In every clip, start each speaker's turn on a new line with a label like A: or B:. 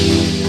A: Bye.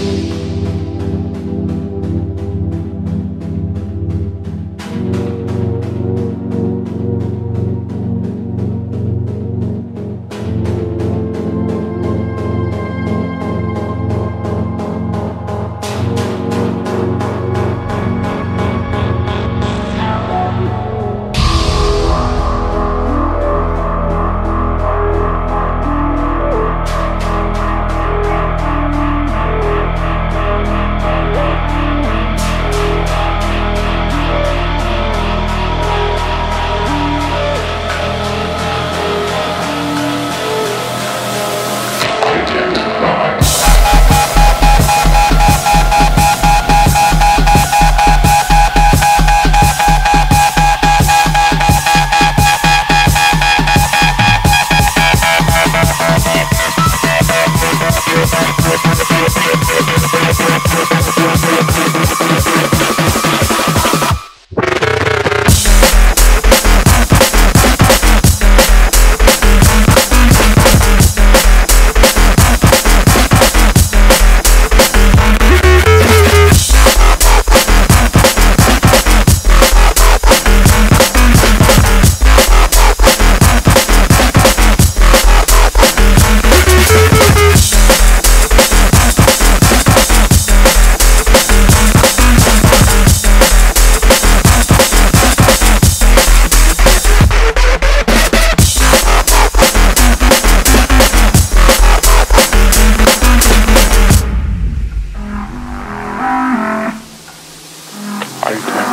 A: out.